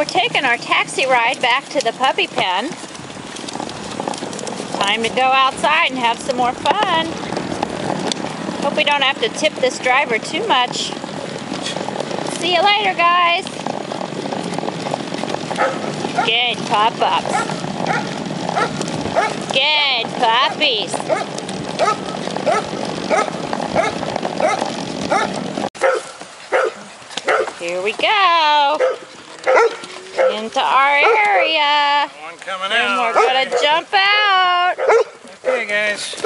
we're taking our taxi ride back to the puppy pen. Time to go outside and have some more fun. Hope we don't have to tip this driver too much. See you later, guys. Good pop-ups. Good puppies. Here we go. Into our area. One coming And we're gonna jump out. Okay, guys.